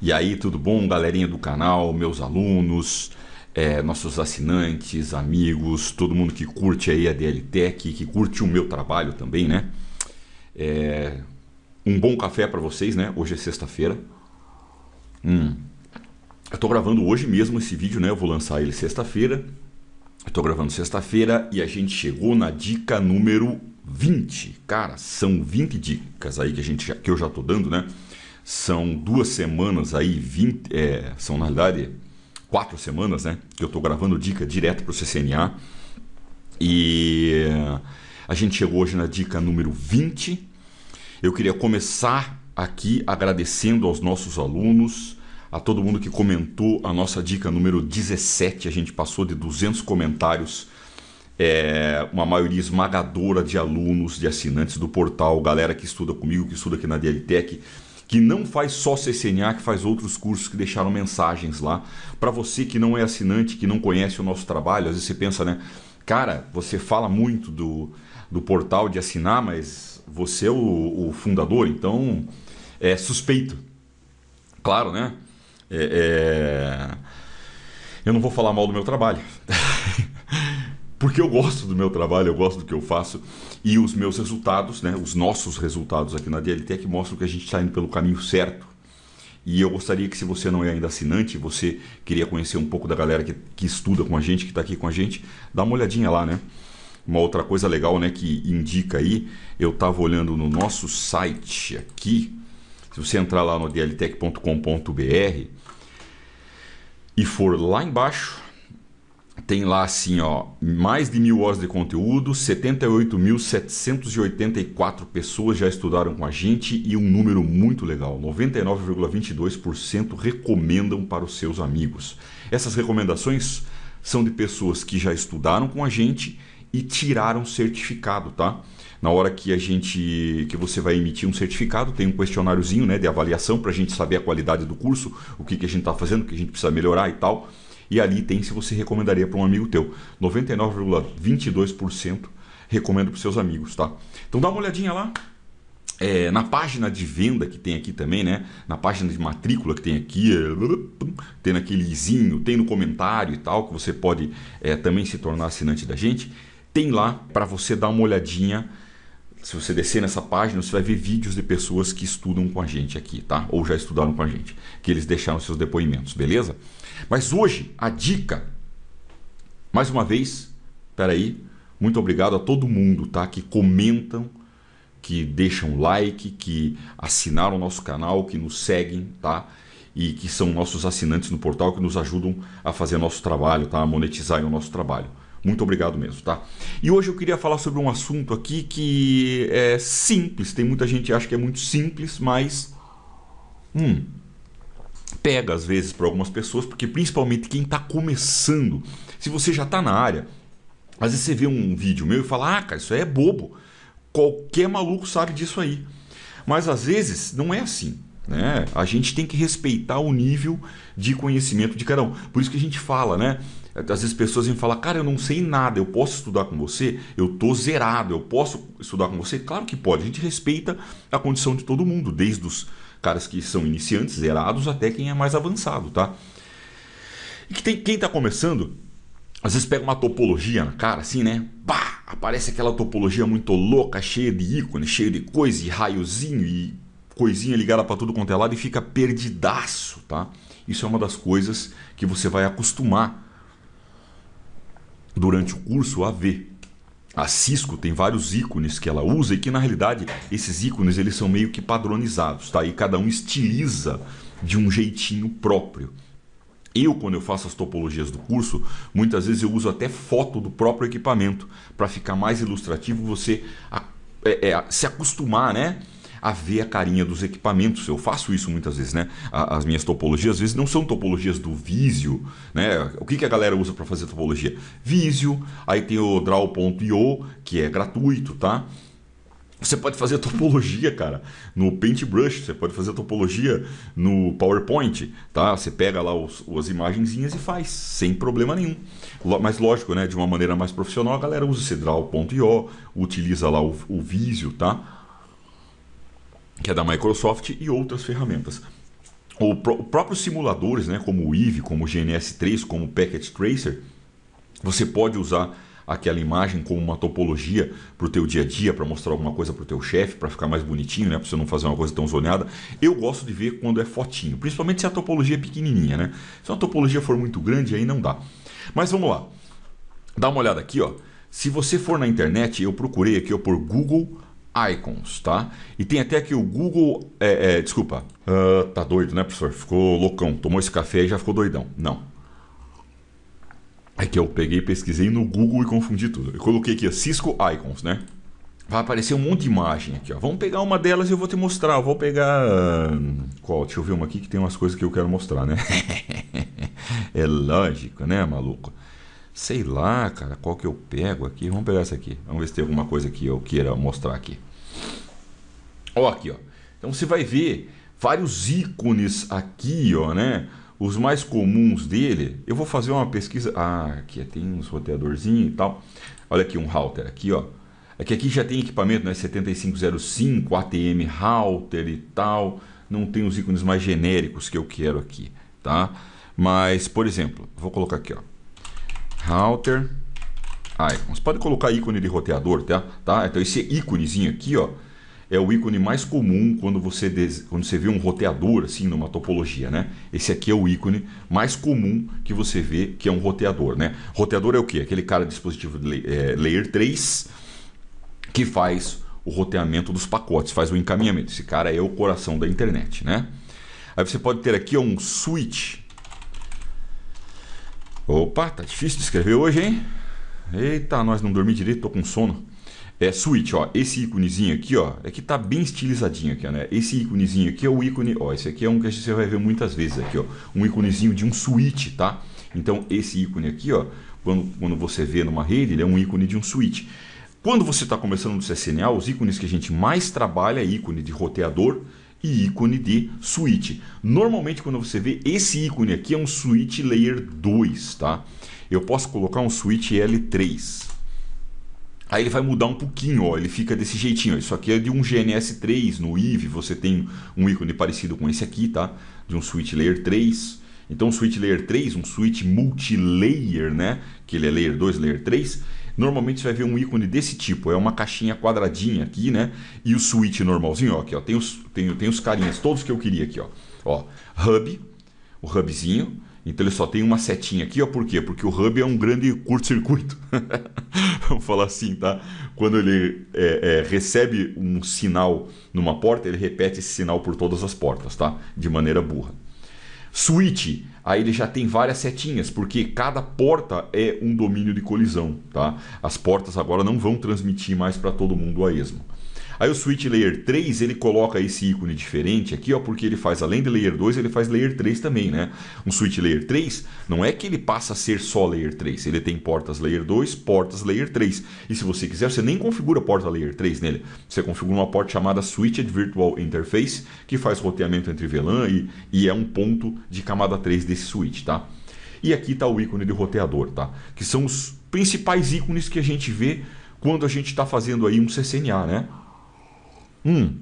E aí, tudo bom, galerinha do canal, meus alunos, é, nossos assinantes, amigos, todo mundo que curte aí a DL Tech, que curte o meu trabalho também, né? É, um bom café para vocês, né? Hoje é sexta-feira. Hum. Eu tô gravando hoje mesmo esse vídeo, né? Eu vou lançar ele sexta-feira. Eu tô gravando sexta-feira e a gente chegou na dica número 20. Cara, são 20 dicas aí que, a gente, que eu já tô dando, né? São duas semanas aí, 20, é, são na realidade quatro semanas, né? Que eu estou gravando dica direto para o CCNA. E a gente chegou hoje na dica número 20. Eu queria começar aqui agradecendo aos nossos alunos, a todo mundo que comentou a nossa dica número 17. A gente passou de 200 comentários, é, uma maioria esmagadora de alunos, de assinantes do portal, galera que estuda comigo, que estuda aqui na DLTech que não faz só CCNA, que faz outros cursos que deixaram mensagens lá. Para você que não é assinante, que não conhece o nosso trabalho, às vezes você pensa, né? Cara, você fala muito do, do portal de assinar, mas você é o, o fundador, então é suspeito. Claro, né? É, é... Eu não vou falar mal do meu trabalho. porque eu gosto do meu trabalho, eu gosto do que eu faço e os meus resultados, né, os nossos resultados aqui na DLT que mostram que a gente está indo pelo caminho certo. E eu gostaria que, se você não é ainda assinante, você queria conhecer um pouco da galera que, que estuda com a gente, que está aqui com a gente, dá uma olhadinha lá, né? Uma outra coisa legal, né, que indica aí, eu estava olhando no nosso site aqui, se você entrar lá no dltech.com.br e for lá embaixo, tem lá assim, ó, mais de mil horas de conteúdo, 78.784 pessoas já estudaram com a gente e um número muito legal, 99,22% recomendam para os seus amigos. Essas recomendações são de pessoas que já estudaram com a gente e tiraram certificado, tá? Na hora que a gente, que você vai emitir um certificado, tem um questionáriozinho, né, de avaliação para a gente saber a qualidade do curso, o que, que a gente está fazendo, o que a gente precisa melhorar e tal. E ali tem se você recomendaria para um amigo teu. 99,22% recomendo para seus amigos, tá? Então dá uma olhadinha lá. É, na página de venda que tem aqui também, né? Na página de matrícula que tem aqui, é, tem naquele izinho, tem no comentário e tal, que você pode é, também se tornar assinante da gente. Tem lá para você dar uma olhadinha. Se você descer nessa página, você vai ver vídeos de pessoas que estudam com a gente aqui, tá? Ou já estudaram com a gente, que eles deixaram seus depoimentos, beleza? Mas hoje, a dica, mais uma vez, peraí, muito obrigado a todo mundo tá, que comentam, que deixam like, que assinaram o nosso canal, que nos seguem, tá? E que são nossos assinantes no portal, que nos ajudam a fazer nosso trabalho, tá? A monetizar o nosso trabalho. Muito obrigado mesmo, tá? E hoje eu queria falar sobre um assunto aqui que é simples. Tem muita gente que acha que é muito simples, mas. Hum, pega às vezes para algumas pessoas, porque principalmente quem está começando, se você já está na área, às vezes você vê um vídeo meu e fala: Ah, cara, isso aí é bobo. Qualquer maluco sabe disso aí. Mas às vezes não é assim. Né? A gente tem que respeitar o nível de conhecimento de cada um. Por isso que a gente fala, né? Às vezes pessoas vêm falar, cara, eu não sei nada, eu posso estudar com você? Eu tô zerado, eu posso estudar com você? Claro que pode, a gente respeita a condição de todo mundo, desde os caras que são iniciantes, zerados, até quem é mais avançado, tá? E que tem, quem está começando, às vezes pega uma topologia na cara, assim, né? Pá! Aparece aquela topologia muito louca, cheia de ícone, cheia de coisa, e raiozinho, e coisinha ligada para tudo quanto é lado, e fica perdidaço, tá? Isso é uma das coisas que você vai acostumar durante o curso a ver. A Cisco tem vários ícones que ela usa e que na realidade esses ícones eles são meio que padronizados, tá? E cada um estiliza de um jeitinho próprio. Eu, quando eu faço as topologias do curso, muitas vezes eu uso até foto do próprio equipamento para ficar mais ilustrativo, você é, é, se acostumar, né? A ver a carinha dos equipamentos. Eu faço isso muitas vezes, né? As minhas topologias às vezes não são topologias do Visio, né? O que, que a galera usa para fazer topologia? Visio, aí tem o Draw.io, que é gratuito, tá? Você pode fazer topologia, cara, no Paintbrush, você pode fazer topologia no PowerPoint, tá? Você pega lá os, as imagenzinhas e faz, sem problema nenhum. Mas lógico, né, de uma maneira mais profissional, a galera usa esse Draw.io, utiliza lá o, o Visio, tá? Que é da Microsoft, e outras ferramentas. o, pró próprios simuladores, né, como o Eve, como o GNS3, como o Packet Tracer, você pode usar aquela imagem como uma topologia para o teu dia a dia, para mostrar alguma coisa para o teu chefe, para ficar mais bonitinho, né? para você não fazer uma coisa tão zoneada. Eu gosto de ver quando é fotinho, principalmente se a topologia é pequenininha. Né? Se a topologia for muito grande, aí não dá. Mas vamos lá. Dá uma olhada aqui. ó. Se você for na internet, eu procurei aqui ó, por Google Icons, tá? E tem até aqui o Google. É, é, desculpa. Uh, tá doido, né, professor? Ficou loucão. Tomou esse café e já ficou doidão. Não. É que eu peguei, pesquisei no Google e confundi tudo. Eu coloquei aqui, ó, Cisco Icons, né? Vai aparecer um monte de imagem aqui, ó. Vamos pegar uma delas e eu vou te mostrar. Eu vou pegar. Qual? Deixa eu ver uma aqui que tem umas coisas que eu quero mostrar, né? é lógico, né, maluco? Sei lá, cara, qual que eu pego aqui? Vamos pegar essa aqui. Vamos ver se tem alguma coisa que eu queira mostrar aqui. Ó, aqui, ó. Então você vai ver vários ícones aqui, ó, né? Os mais comuns dele, eu vou fazer uma pesquisa. Ah, aqui tem uns roteadorzinhos e tal. Olha aqui um router aqui, ó. É que aqui já tem equipamento, né? 7505, ATM router e tal. Não tem os ícones mais genéricos que eu quero aqui, tá? Mas, por exemplo, vou colocar aqui, ó. Router icons. Pode colocar ícone de roteador, tá? tá? Então esse íconezinho aqui, ó é o ícone mais comum quando você, des... quando você vê um roteador, assim, numa topologia, né? Esse aqui é o ícone mais comum que você vê que é um roteador, né? Roteador é o quê? Aquele cara de dispositivo de é, Layer 3 que faz o roteamento dos pacotes, faz o encaminhamento. Esse cara é o coração da internet, né? Aí você pode ter aqui um switch. Opa, tá difícil de escrever hoje, hein? Eita, nós não dormimos direito, tô com sono é, switch, ó, esse íconezinho aqui, ó, é que tá bem estilizadinho aqui, ó, né? Esse íconezinho aqui é o ícone, ó, esse aqui é um que você vai ver muitas vezes aqui, ó, um íconezinho de um switch, tá? Então, esse ícone aqui, ó, quando, quando você vê numa rede, ele é um ícone de um switch. Quando você está começando no CCNA, os ícones que a gente mais trabalha é ícone de roteador e ícone de switch. Normalmente, quando você vê esse ícone aqui, é um switch layer 2, tá? Eu posso colocar um switch L3, Aí ele vai mudar um pouquinho, ó, ele fica desse jeitinho. Isso aqui é de um GNS3, no IVE você tem um ícone parecido com esse aqui, tá? De um switch layer 3. Então, switch layer 3, um switch multilayer, né? Que ele é layer 2, layer 3. Normalmente você vai ver um ícone desse tipo, é uma caixinha quadradinha aqui, né? E o switch normalzinho, ó, aqui, ó, tem os, tem, tem os carinhas, todos que eu queria aqui, ó. Ó, hub, o hubzinho, então ele só tem uma setinha aqui, ó, por quê? Porque o hub é um grande curto-circuito. Vamos falar assim, tá? Quando ele é, é, recebe um sinal numa porta, ele repete esse sinal por todas as portas, tá? De maneira burra. Switch, aí ele já tem várias setinhas, porque cada porta é um domínio de colisão, tá? As portas agora não vão transmitir mais para todo mundo a esmo. Aí o Switch Layer 3, ele coloca esse ícone diferente aqui, ó, porque ele faz além de Layer 2, ele faz Layer 3 também, né? Um Switch Layer 3 não é que ele passa a ser só Layer 3, ele tem portas Layer 2, portas Layer 3. E se você quiser, você nem configura a porta Layer 3 nele. Você configura uma porta chamada Switched Virtual Interface, que faz roteamento entre VLAN e, e é um ponto de camada 3 desse switch, tá? E aqui está o ícone de roteador, tá? Que são os principais ícones que a gente vê quando a gente está fazendo aí um CCNA, né? Hum,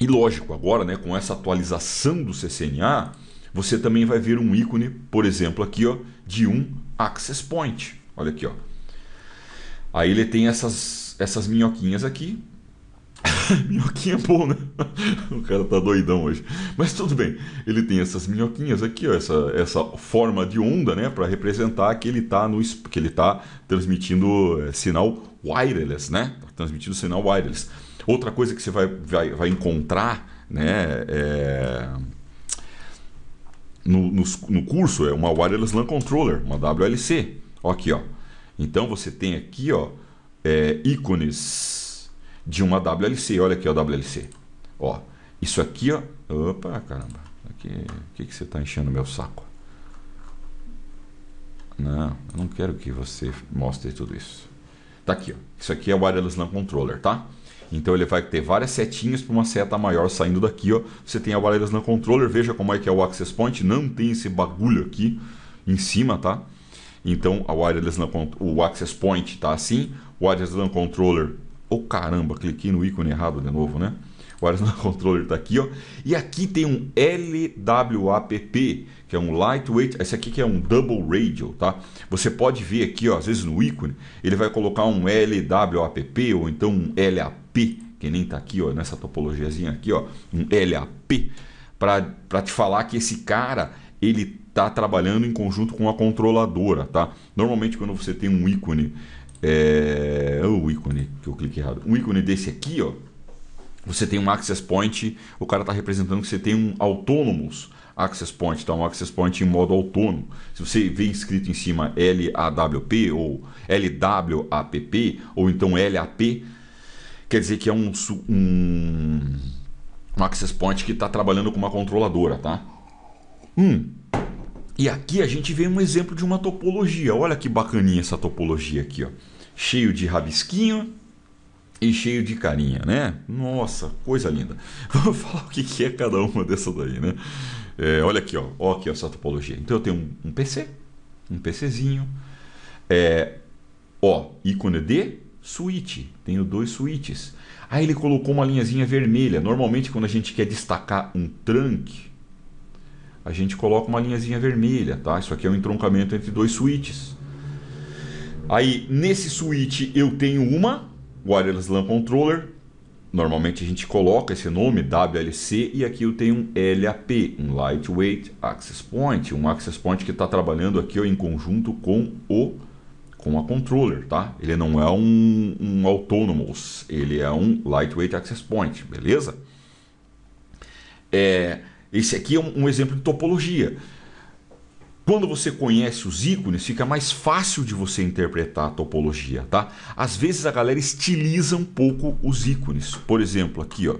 e lógico, agora né, com essa atualização do CCNA, você também vai ver um ícone, por exemplo, aqui ó, de um access point. Olha aqui. Ó. Aí ele tem essas, essas minhoquinhas aqui. minhoquinha é bom, né? o cara tá doidão hoje. Mas tudo bem. Ele tem essas minhoquinhas aqui, ó, essa, essa forma de onda, né, para representar que ele tá no que ele tá transmitindo é, sinal wireless, né? Tá transmitindo sinal wireless. Outra coisa que você vai, vai, vai encontrar né, é, no, no, no, curso é uma Wireless LAN Controller, uma WLC. Ó, aqui, ó. Então você tem aqui ó, é, ícones de uma WLC. Olha aqui a WLC. Ó, isso aqui, ó. Opa, caramba. O que, que você está enchendo meu saco? Não, eu não quero que você mostre tudo isso. Tá aqui, ó. Isso aqui é o Wireless LAN Controller, tá? Então ele vai ter várias setinhas para uma seta maior saindo daqui. Ó. Você tem a wireless LAN controller, veja como é que é o access point, não tem esse bagulho aqui em cima, tá? Então a wireless LAN, o access point tá assim, o wireless LAN controller, oh caramba, cliquei no ícone errado de novo, né? O wireless controller está aqui, ó. E aqui tem um LWAPP, que é um lightweight. Esse aqui que é um double radio, tá? Você pode ver aqui, ó, às vezes no ícone, ele vai colocar um LWAPP ou então um LAP, que nem está aqui, ó, nessa topologiazinha aqui, ó, um LAP, para te falar que esse cara ele está trabalhando em conjunto com a controladora, tá? Normalmente quando você tem um ícone, é... O ícone que eu cliquei errado, um ícone desse aqui, ó, você tem um access point, o cara está representando que você tem um autônomos access point, tá? Um access point em modo autônomo. Se você vê escrito em cima LAWP ou LWAPP ou então LAP, quer dizer que é um, um, um access point que está trabalhando com uma controladora, tá? Hum. E aqui a gente vê um exemplo de uma topologia. Olha que bacaninha essa topologia aqui, ó. Cheio de rabisquinho e cheio de carinha, né? Nossa, coisa linda. Vamos falar o que é cada uma dessa daí, né? É, olha aqui, ó. Olha aqui ó, essa topologia. Então eu tenho um, um PC, um PCzinho. É, ó, ícone de switch. Tenho dois switches. Aí ele colocou uma linhazinha vermelha. Normalmente quando a gente quer destacar um trunk, a gente coloca uma linhazinha vermelha, tá? Isso aqui é um entroncamento entre dois switches. Aí, nesse switch eu tenho uma Wireless LAN Controller. Normalmente a gente coloca esse nome WLC e aqui eu tenho um LAP, um Lightweight Access Point, um access point que está trabalhando aqui ó, em conjunto com o com a controller, tá? Ele não é um, um autonomous, ele é um lightweight access point, beleza? É, esse aqui é um, um exemplo de topologia. Quando você conhece os ícones, fica mais fácil de você interpretar a topologia, tá? Às vezes a galera estiliza um pouco os ícones. Por exemplo, aqui, ó.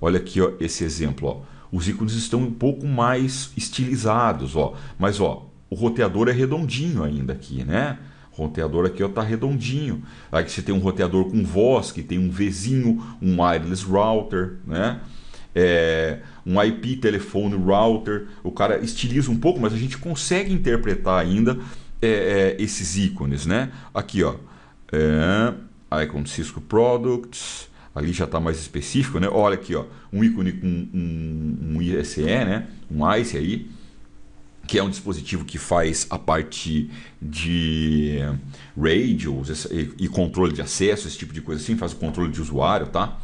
Olha aqui, ó, esse exemplo, ó. Os ícones estão um pouco mais estilizados, ó. Mas, ó, o roteador é redondinho ainda aqui, né? O roteador aqui, ó, tá redondinho. Aí você tem um roteador com voz, que tem um Vzinho, um wireless router, né? É, um IP telefone router, o cara estiliza um pouco, mas a gente consegue interpretar ainda é, é, esses ícones, né? Aqui, ó, é, Icon Cisco Products, ali já está mais específico, né? Olha aqui, ó, um ícone com um, um ISE, né? Um ICE aí, que é um dispositivo que faz a parte de radios e controle de acesso, esse tipo de coisa assim, faz o controle de usuário, tá?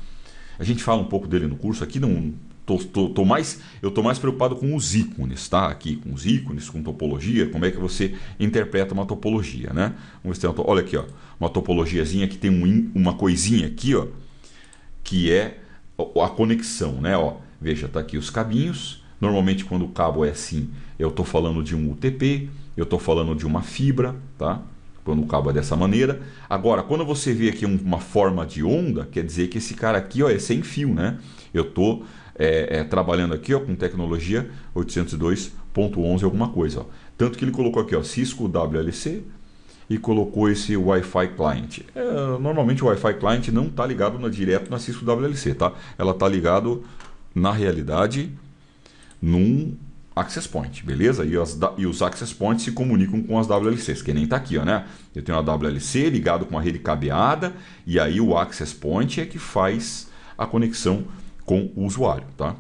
A gente fala um pouco dele no curso aqui, não Tô, tô, tô, mais, eu estou mais preocupado com os ícones, tá? Aqui com os ícones, com topologia, como é que você interpreta uma topologia, né? Vamos ver olha aqui, ó, uma topologiazinha que tem um, uma coisinha aqui, ó, que é a conexão, né? Ó, veja, tá aqui os cabinhos. Normalmente quando o cabo é assim, eu estou falando de um UTP, eu estou falando de uma fibra, tá? Quando o cabo é dessa maneira. Agora, quando você vê aqui uma forma de onda, quer dizer que esse cara aqui ó, é sem fio, né? Eu estou é, é, trabalhando aqui ó, com tecnologia 802.11 alguma coisa. Ó. Tanto que ele colocou aqui ó, Cisco WLC e colocou esse Wi-Fi Client. É, normalmente o Wi-Fi Client não está ligado na, direto na Cisco WLC, tá? Ela está ligado na realidade num Access Point, beleza? E, as, e os Access Points se comunicam com as WLCs, que nem está aqui, ó, né? Eu tenho a WLC ligado com a rede cabeada e aí o Access Point é que faz a conexão com o usuário, tá?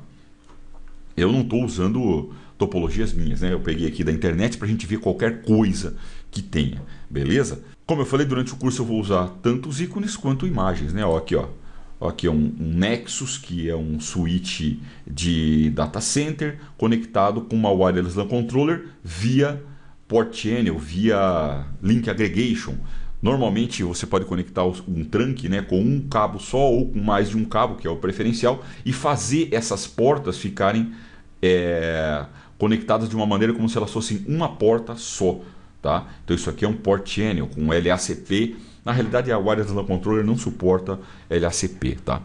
Eu não estou usando topologias minhas, né? Eu peguei aqui da internet para a gente ver qualquer coisa que tenha, beleza? Como eu falei, durante o curso eu vou usar tanto os ícones quanto imagens, né? Ó, aqui, ó. Aqui é um, um Nexus, que é um switch de data center conectado com uma wireless LAN controller via port channel, via link aggregation, Normalmente você pode conectar um trunk né, com um cabo só ou com mais de um cabo, que é o preferencial, e fazer essas portas ficarem é, conectadas de uma maneira como se elas fossem uma porta só. Tá? Então isso aqui é um port channel com LACP. Na realidade a Wireless LAN Controller não suporta LACP. Tá?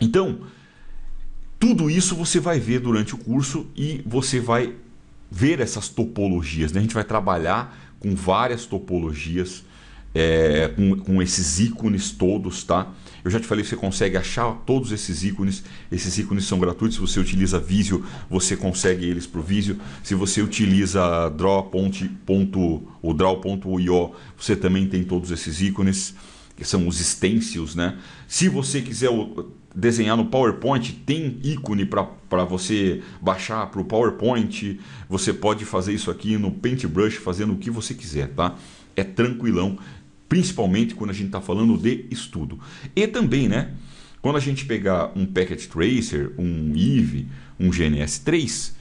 Então, tudo isso você vai ver durante o curso e você vai ver essas topologias. Né? A gente vai trabalhar com várias topologias é, com, com, esses ícones todos, tá? Eu já te falei, você consegue achar todos esses ícones. Esses ícones são gratuitos. Se você utiliza Visio, você consegue eles para o Visio. Se você utiliza Draw.io, o Draw.io, você também tem todos esses ícones, que são os stencils, né? Se você quiser desenhar no PowerPoint, tem ícone para você baixar para o PowerPoint. Você pode fazer isso aqui no Paintbrush, fazendo o que você quiser, tá? É tranquilão, principalmente quando a gente está falando de estudo. E também, né? Quando a gente pegar um Packet Tracer, um Eve, um GNS3,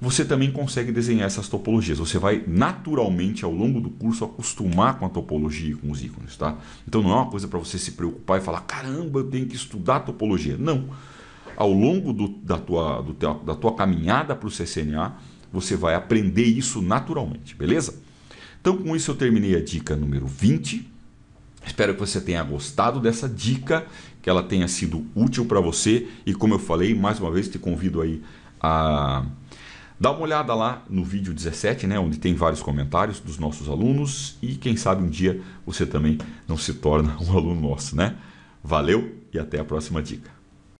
você também consegue desenhar essas topologias. Você vai naturalmente ao longo do curso acostumar com a topologia e com os ícones, tá? Então não é uma coisa para você se preocupar e falar, caramba, eu tenho que estudar topologia. Não. Ao longo do, da, tua, do da tua caminhada para o CCNA, você vai aprender isso naturalmente, beleza? Então com isso eu terminei a dica número 20. Espero que você tenha gostado dessa dica, que ela tenha sido útil para você e como eu falei, mais uma vez te convido aí a Dá uma olhada lá no vídeo 17, né, onde tem vários comentários dos nossos alunos e quem sabe um dia você também não se torna um aluno nosso, né? Valeu e até a próxima dica.